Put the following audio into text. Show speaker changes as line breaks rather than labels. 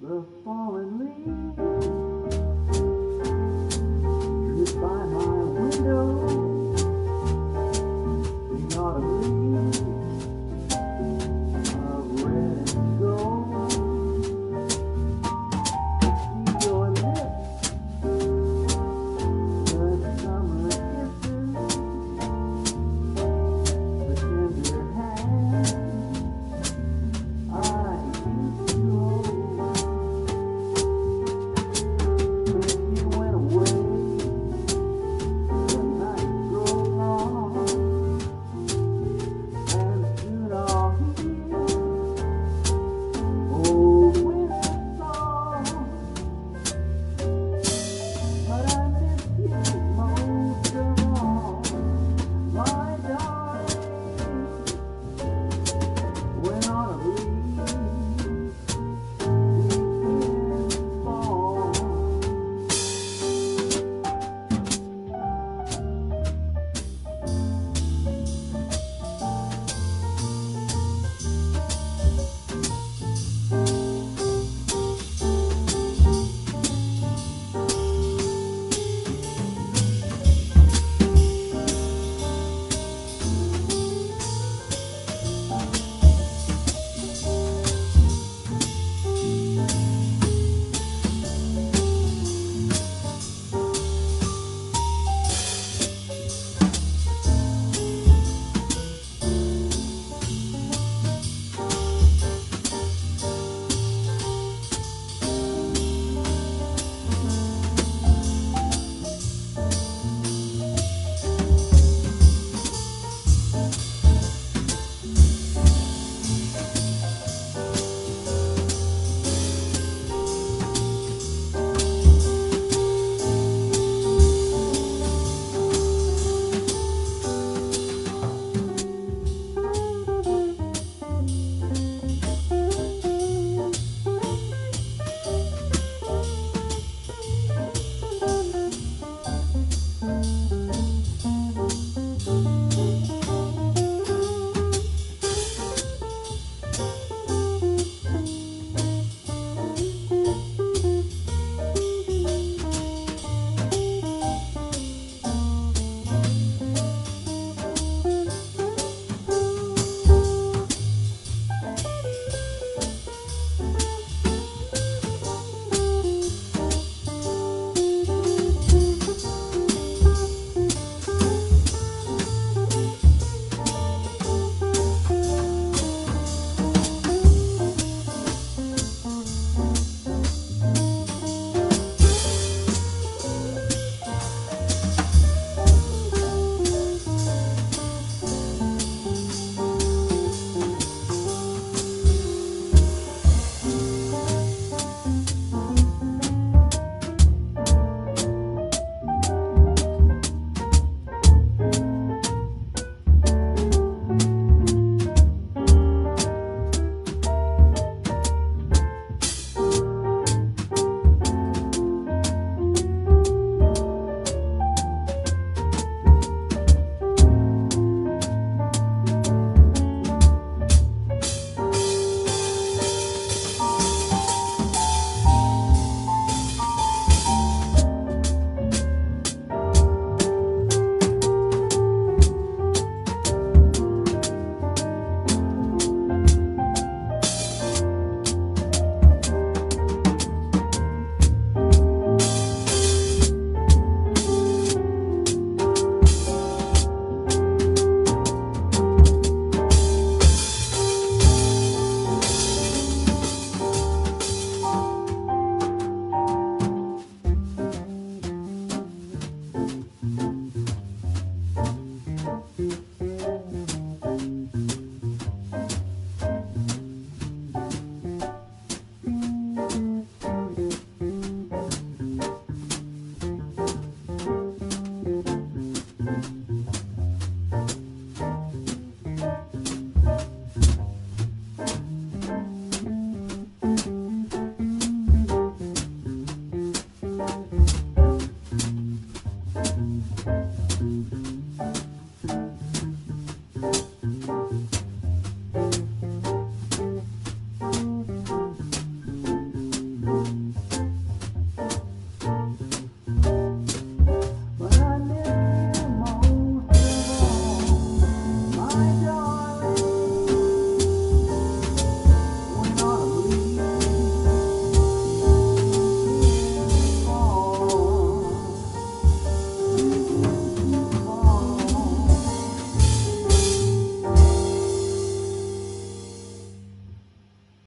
the fallen leaves.